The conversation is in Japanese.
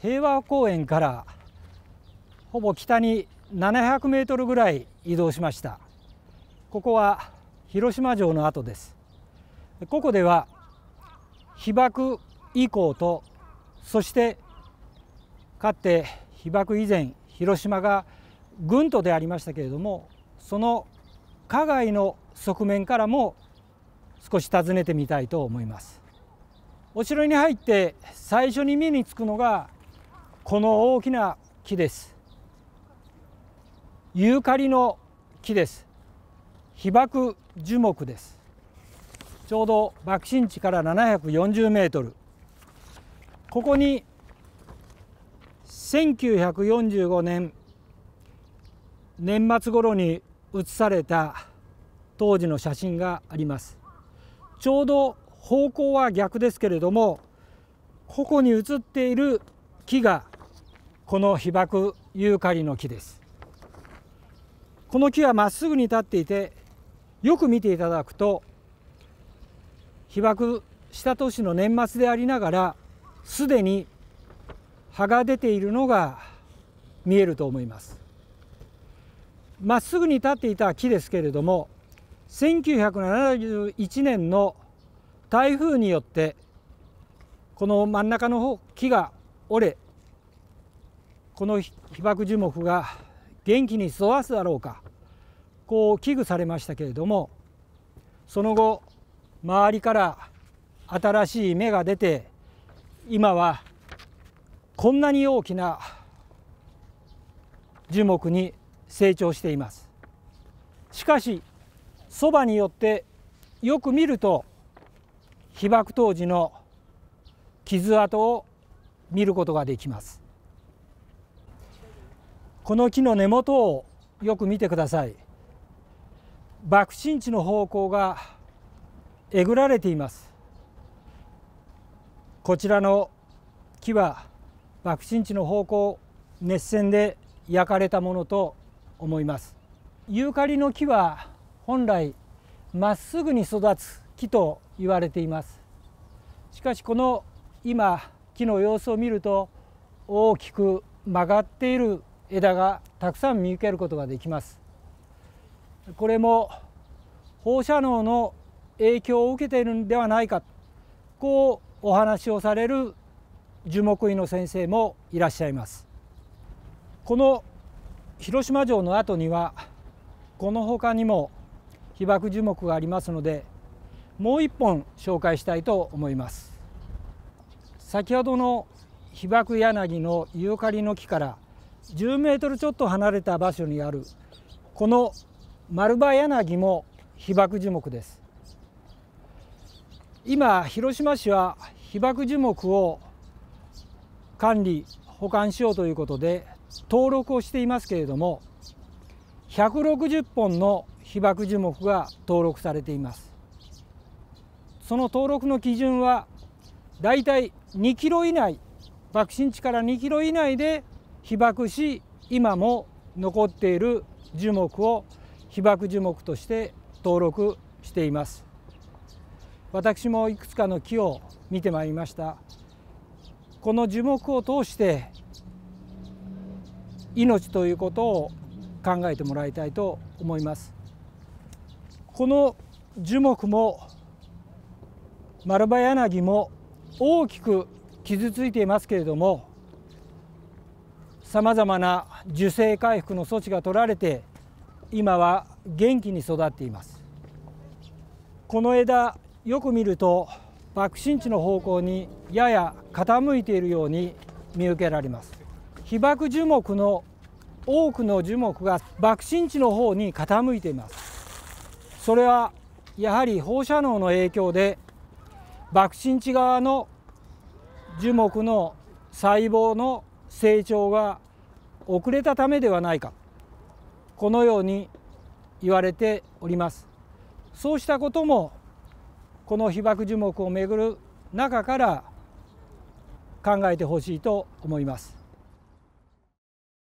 平和公園からほぼ北に700メートルぐらい移動しました。ここは広島城の跡です。ここでは被爆以降とそしてかつて被爆以前広島が軍都でありましたけれどもその加害の側面からも少し訪ねてみたいと思います。お城に入って最初に目につくのがこの大きな木です。ユーカリの木です。被爆樹木です。ちょうど爆心地から740メートル。ここに1945年年末頃に写された当時の写真があります。ちょうど方向は逆ですけれどもここに写っている木がこの被爆ユーカリの木です。この木はまっすぐに立っていてよく見ていただくと被爆した年の年末でありながらすでに葉が出ているのが見えると思います。まっすぐに立っていた木ですけれども1971年の台風によってこの真ん中の方木が折れこの被爆樹木が元気に育つだろうかこう危惧されましたけれどもその後周りから新しい芽が出て今はこんなに大きな樹木に成長しています。しかしそばによってよく見ると被爆当時の傷跡を見ることができます。この木の根元をよく見てください。爆心地の方向がえぐられています。こちらの木は爆心地の方向熱線で焼かれたものと思います。ユーカリの木は本来まっすぐに育つ木と言われています。しかしこの今木の様子を見ると大きく曲がっている枝がたくさん見受けることができます。これも放射能の影響を受けているんではないか。こうお話をされる樹木医の先生もいらっしゃいます。この広島城の後にはこの他にも被爆樹木がありますのでもう一本紹介したいと思います。先ほどの被爆柳のユーカリの木から10メートルちょっと離れた場所にあるこの丸葉柳も被爆樹木です。今広島市は被爆樹木を管理保管しようということで登録をしていますけれども160本の被爆樹木が登録されています。その登録の基準はだいたい2キロ以内爆心地から2キロ以内で被爆し今も残っている樹木を被爆樹木として登録しています。私もいくつかの木を見てまいりました。この樹木を通して命ということを考えてもらいたいと思います。この樹木も丸葉柳も大きく傷ついていますけれどもさまざまな樹勢回復の措置が取られて今は元気に育っています。この枝よく見ると爆心地の方向にやや傾いているように見受けられます。被爆樹木の多くの樹木が爆心地の方に傾いています。それはやはり放射能の影響で爆心地側の樹木の細胞の成長が遅れたためではないかこのように言われておりますそうしたこともこの被爆樹木をめぐる中から考えてほしいと思います。